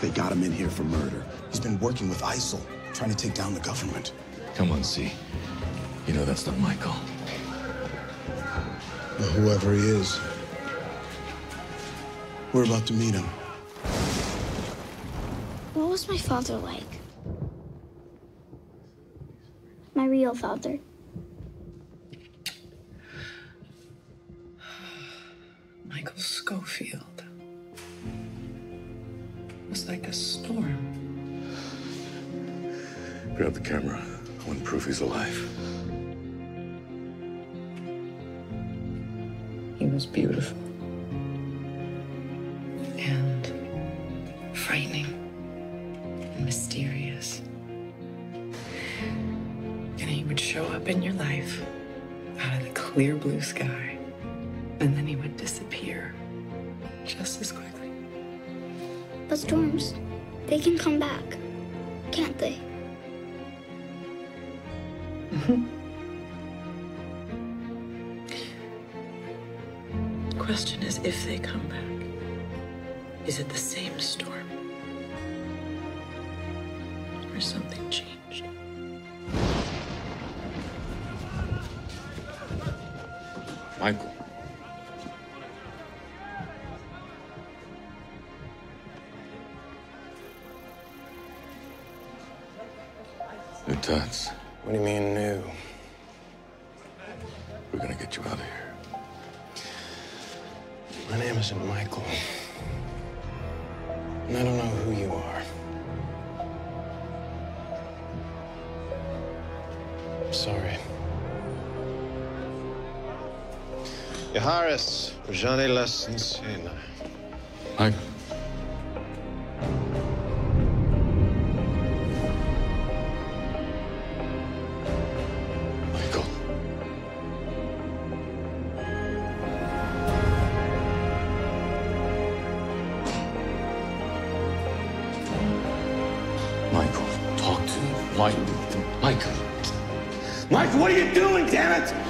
They got him in here for murder. He's been working with ISIL, trying to take down the government. Come on, C. You know that's not Michael. Well, whoever he is, we're about to meet him. What was my father like? My real father. Michael Scofield was like a storm. Grab the camera. I want proof he's alive. He was beautiful and frightening and mysterious. And he would show up in your life out of the clear blue sky, But storms, they can come back, can't they? The question is if they come back. Is it the same storm? Or something changed? Michael. New Tots. What do you mean new? We're gonna get you out of here. My name isn't Michael. And I don't know who you are. I'm sorry. Yaharis, Rajani Lessensina. Michael. Michael. Michael, talk to me, Mike, Michael. Mike, what are you doing, damn it?